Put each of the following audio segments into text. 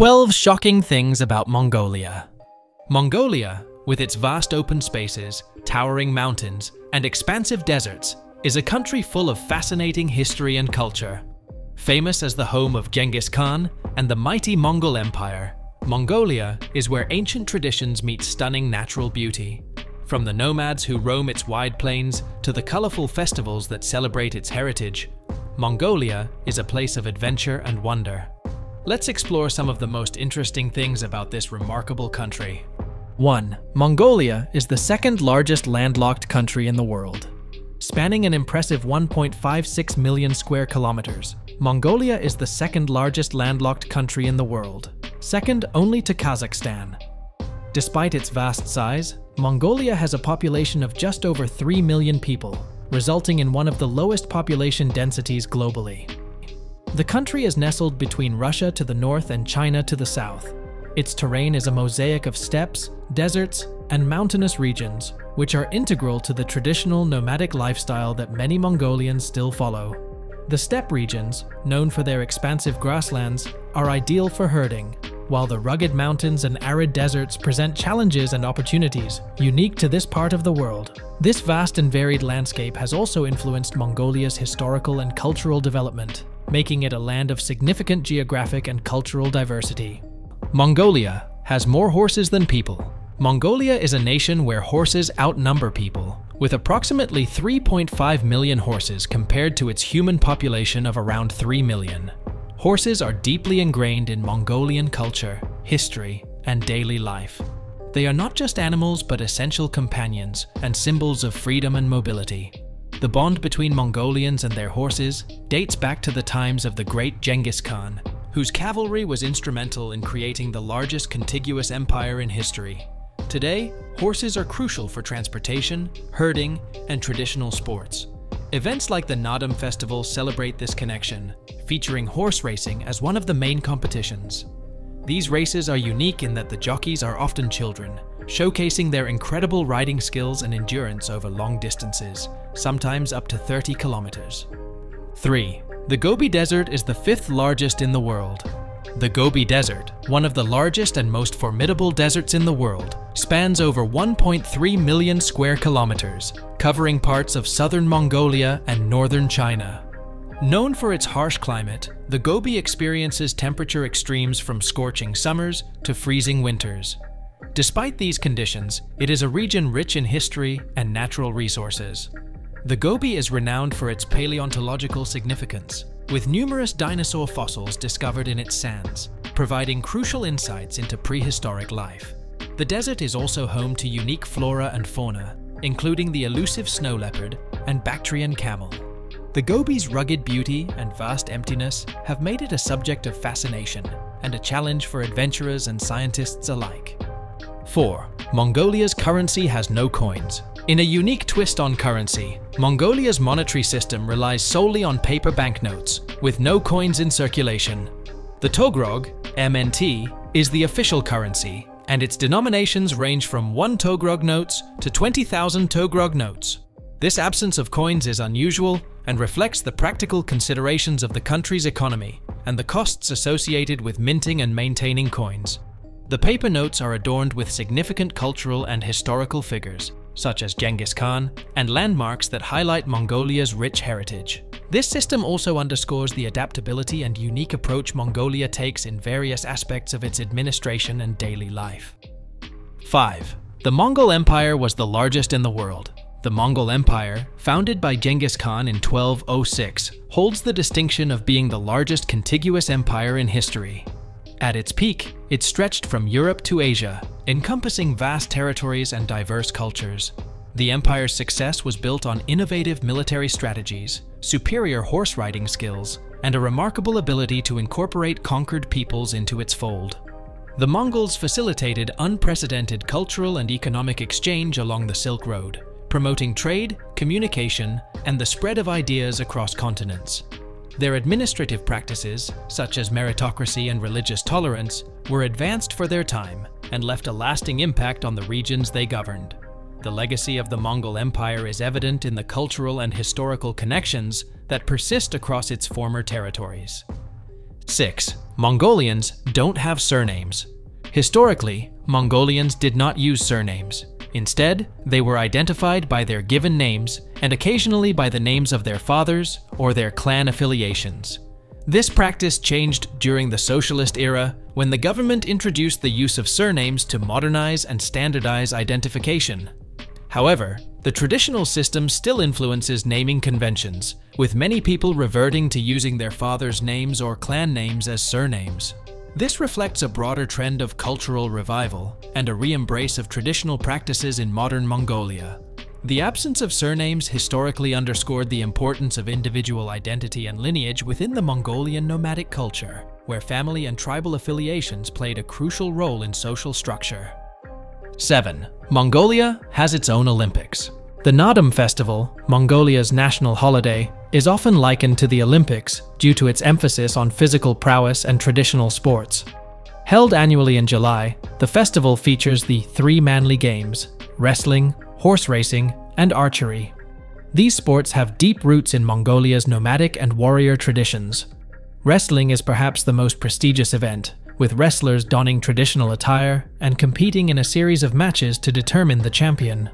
12 Shocking Things About Mongolia Mongolia, with its vast open spaces, towering mountains, and expansive deserts, is a country full of fascinating history and culture. Famous as the home of Genghis Khan and the mighty Mongol Empire, Mongolia is where ancient traditions meet stunning natural beauty. From the nomads who roam its wide plains to the colorful festivals that celebrate its heritage, Mongolia is a place of adventure and wonder. Let's explore some of the most interesting things about this remarkable country. 1. Mongolia is the second largest landlocked country in the world. Spanning an impressive 1.56 million square kilometers, Mongolia is the second largest landlocked country in the world, second only to Kazakhstan. Despite its vast size, Mongolia has a population of just over 3 million people, resulting in one of the lowest population densities globally. The country is nestled between Russia to the north and China to the south. Its terrain is a mosaic of steppes, deserts, and mountainous regions, which are integral to the traditional nomadic lifestyle that many Mongolians still follow. The steppe regions, known for their expansive grasslands, are ideal for herding, while the rugged mountains and arid deserts present challenges and opportunities unique to this part of the world. This vast and varied landscape has also influenced Mongolia's historical and cultural development, making it a land of significant geographic and cultural diversity. Mongolia has more horses than people. Mongolia is a nation where horses outnumber people, with approximately 3.5 million horses compared to its human population of around 3 million. Horses are deeply ingrained in Mongolian culture, history, and daily life. They are not just animals but essential companions and symbols of freedom and mobility. The bond between Mongolians and their horses dates back to the times of the great Genghis Khan, whose cavalry was instrumental in creating the largest contiguous empire in history. Today, horses are crucial for transportation, herding, and traditional sports. Events like the Naadam Festival celebrate this connection, featuring horse racing as one of the main competitions. These races are unique in that the jockeys are often children, showcasing their incredible riding skills and endurance over long distances, sometimes up to 30 kilometers. 3. The Gobi Desert is the fifth largest in the world. The Gobi Desert, one of the largest and most formidable deserts in the world, spans over 1.3 million square kilometers, covering parts of southern Mongolia and northern China. Known for its harsh climate, the Gobi experiences temperature extremes from scorching summers to freezing winters. Despite these conditions, it is a region rich in history and natural resources. The Gobi is renowned for its paleontological significance, with numerous dinosaur fossils discovered in its sands, providing crucial insights into prehistoric life. The desert is also home to unique flora and fauna, including the elusive snow leopard and Bactrian camel. The Gobi's rugged beauty and vast emptiness have made it a subject of fascination and a challenge for adventurers and scientists alike. 4. Mongolia's currency has no coins, in a unique twist on currency, Mongolia's monetary system relies solely on paper banknotes, with no coins in circulation. The Togrog, MNT, is the official currency, and its denominations range from 1 Togrog notes to 20,000 Togrog notes. This absence of coins is unusual and reflects the practical considerations of the country's economy and the costs associated with minting and maintaining coins. The paper notes are adorned with significant cultural and historical figures, such as Genghis Khan, and landmarks that highlight Mongolia's rich heritage. This system also underscores the adaptability and unique approach Mongolia takes in various aspects of its administration and daily life. 5. The Mongol Empire was the largest in the world. The Mongol Empire, founded by Genghis Khan in 1206, holds the distinction of being the largest contiguous empire in history. At its peak, it stretched from Europe to Asia, encompassing vast territories and diverse cultures. The empire's success was built on innovative military strategies, superior horse riding skills, and a remarkable ability to incorporate conquered peoples into its fold. The Mongols facilitated unprecedented cultural and economic exchange along the Silk Road, promoting trade, communication, and the spread of ideas across continents. Their administrative practices, such as meritocracy and religious tolerance, were advanced for their time and left a lasting impact on the regions they governed. The legacy of the Mongol Empire is evident in the cultural and historical connections that persist across its former territories. 6. Mongolians don't have surnames. Historically, Mongolians did not use surnames. Instead, they were identified by their given names and occasionally by the names of their fathers or their clan affiliations. This practice changed during the socialist era when the government introduced the use of surnames to modernize and standardize identification. However, the traditional system still influences naming conventions, with many people reverting to using their father's names or clan names as surnames. This reflects a broader trend of cultural revival and a re-embrace of traditional practices in modern Mongolia. The absence of surnames historically underscored the importance of individual identity and lineage within the Mongolian nomadic culture, where family and tribal affiliations played a crucial role in social structure. 7. Mongolia has its own Olympics. The Naadam Festival, Mongolia's national holiday, is often likened to the Olympics due to its emphasis on physical prowess and traditional sports. Held annually in July, the festival features the three manly games wrestling, horse racing, and archery. These sports have deep roots in Mongolia's nomadic and warrior traditions. Wrestling is perhaps the most prestigious event, with wrestlers donning traditional attire and competing in a series of matches to determine the champion.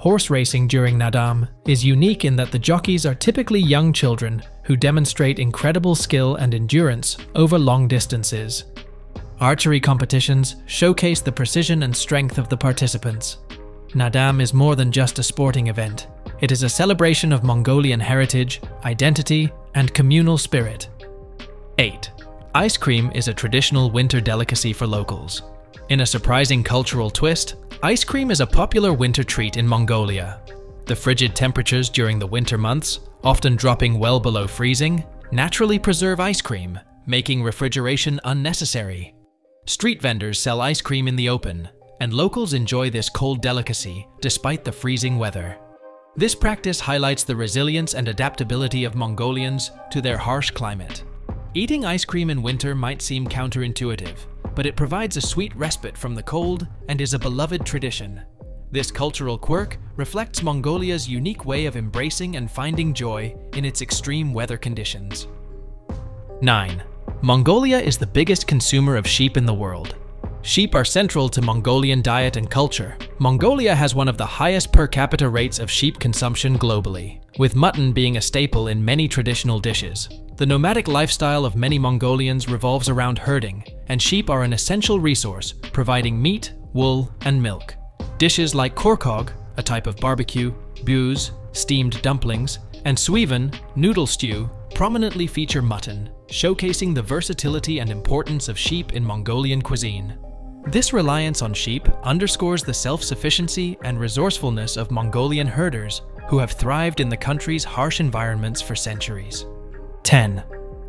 Horse racing during Naadam is unique in that the jockeys are typically young children who demonstrate incredible skill and endurance over long distances. Archery competitions showcase the precision and strength of the participants. Naadam is more than just a sporting event. It is a celebration of Mongolian heritage, identity, and communal spirit. 8. Ice cream is a traditional winter delicacy for locals. In a surprising cultural twist, ice cream is a popular winter treat in Mongolia. The frigid temperatures during the winter months, often dropping well below freezing, naturally preserve ice cream, making refrigeration unnecessary. Street vendors sell ice cream in the open, and locals enjoy this cold delicacy despite the freezing weather. This practice highlights the resilience and adaptability of Mongolians to their harsh climate. Eating ice cream in winter might seem counterintuitive, but it provides a sweet respite from the cold and is a beloved tradition. This cultural quirk reflects Mongolia's unique way of embracing and finding joy in its extreme weather conditions. 9. Mongolia is the biggest consumer of sheep in the world. Sheep are central to Mongolian diet and culture. Mongolia has one of the highest per capita rates of sheep consumption globally, with mutton being a staple in many traditional dishes. The nomadic lifestyle of many Mongolians revolves around herding, and sheep are an essential resource, providing meat, wool, and milk. Dishes like khorkhog, a type of barbecue, buz, steamed dumplings, and suivan, noodle stew, prominently feature mutton, showcasing the versatility and importance of sheep in Mongolian cuisine. This reliance on sheep underscores the self-sufficiency and resourcefulness of Mongolian herders who have thrived in the country's harsh environments for centuries. 10.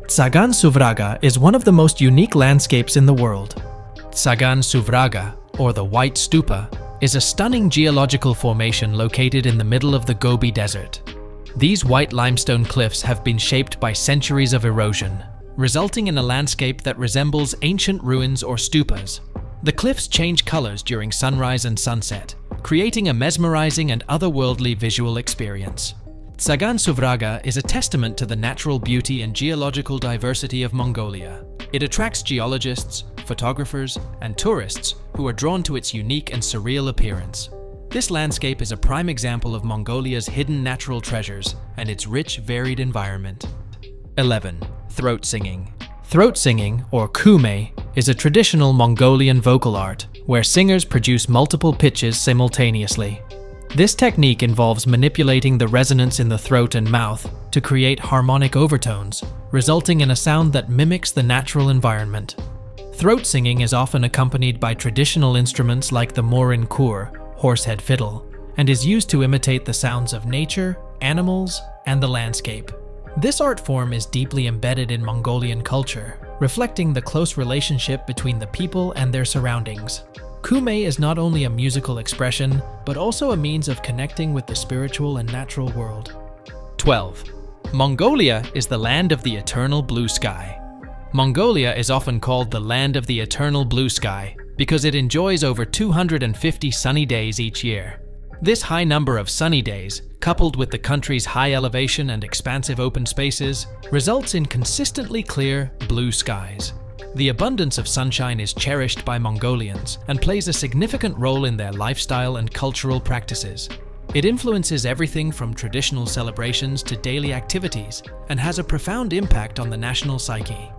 Tsagan Suvraga is one of the most unique landscapes in the world. Tsagan Suvraga, or the White Stupa, is a stunning geological formation located in the middle of the Gobi Desert. These white limestone cliffs have been shaped by centuries of erosion, resulting in a landscape that resembles ancient ruins or stupas. The cliffs change colors during sunrise and sunset, creating a mesmerizing and otherworldly visual experience. Tsagan Suvraga is a testament to the natural beauty and geological diversity of Mongolia. It attracts geologists, photographers, and tourists who are drawn to its unique and surreal appearance. This landscape is a prime example of Mongolia's hidden natural treasures and its rich, varied environment. 11. Throat singing. Throat singing, or kume, is a traditional Mongolian vocal art where singers produce multiple pitches simultaneously. This technique involves manipulating the resonance in the throat and mouth to create harmonic overtones, resulting in a sound that mimics the natural environment. Throat singing is often accompanied by traditional instruments like the morin khuur, horsehead fiddle, and is used to imitate the sounds of nature, animals, and the landscape. This art form is deeply embedded in Mongolian culture, reflecting the close relationship between the people and their surroundings. Kume is not only a musical expression, but also a means of connecting with the spiritual and natural world. 12. Mongolia is the land of the eternal blue sky. Mongolia is often called the land of the eternal blue sky because it enjoys over 250 sunny days each year. This high number of sunny days, coupled with the country's high elevation and expansive open spaces, results in consistently clear blue skies. The abundance of sunshine is cherished by Mongolians and plays a significant role in their lifestyle and cultural practices. It influences everything from traditional celebrations to daily activities and has a profound impact on the national psyche.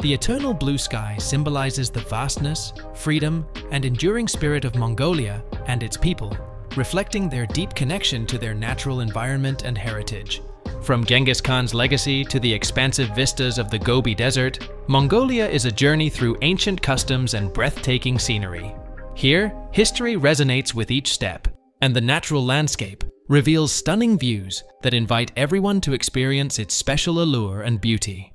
The eternal blue sky symbolizes the vastness, freedom, and enduring spirit of Mongolia and its people, reflecting their deep connection to their natural environment and heritage. From Genghis Khan's legacy to the expansive vistas of the Gobi Desert, Mongolia is a journey through ancient customs and breathtaking scenery. Here, history resonates with each step, and the natural landscape reveals stunning views that invite everyone to experience its special allure and beauty.